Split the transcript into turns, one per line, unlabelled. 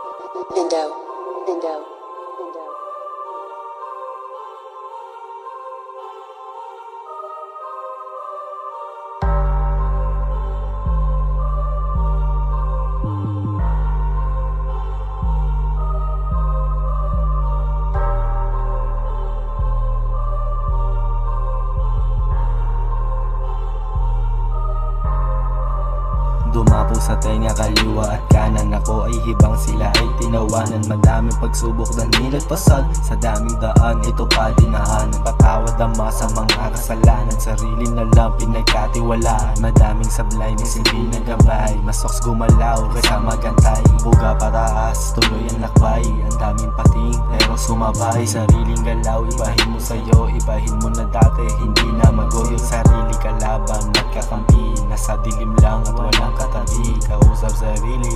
Window. Window. Window.
Dumapo sa tenga kaliwa at kanan. Ako ay hibang sila ay tinawanan. Madaming pagsubok na nilagpasan Sa daming daan. Ito pa dinahanan. Patawad ang sa mga kasalanan. Sarili na lang pinagkatiwalaan. Madaming sablay na hindi nagabay Masoks gumalaw kasama gantay Buga paraas, tuloy ang lakbay. Ang daming pating pero sumabay. Sariling galaw, ibahin mo sa'yo Ibahin mo na dati, hindi na magoyo Nasa dilim lang at walang katabi Kausap sarili